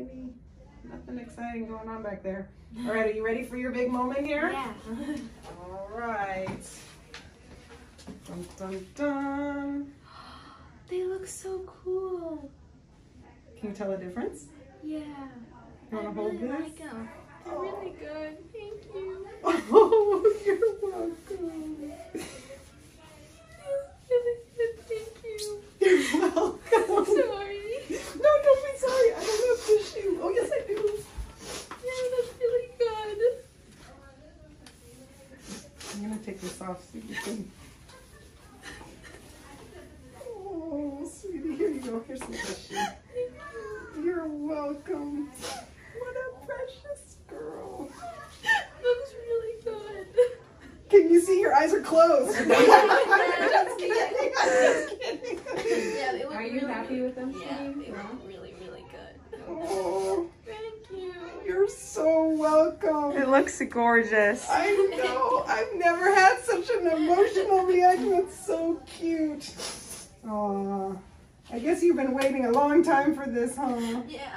any, nothing exciting going on back there. All right, are you ready for your big moment here? Yeah. All right. Dun, dun, dun. They look so cool. Can you tell the difference? Yeah. You want to hold really this? like them. They're really good. Thank you. Oh, you're welcome. really good. Thank you. You're welcome. Sorry. No, don't be sorry. I don't have tissue. Oh, yes, I do. Yeah, that's really good. I'm gonna take this off so you can. Oh, sweetie, here you go. Here's some tissue. You're welcome. What a precious girl. Looks really good. Can you see your eyes are closed? I'm just kidding. I'm just kidding. Yeah, they Are you really happy with them? Yeah, Sweetie? they look really, really good. Oh, Thank you. you're so welcome. It looks gorgeous. I know. I've never had such an emotional reaction. It's so cute. Aw. I guess you've been waiting a long time for this, huh? Yeah.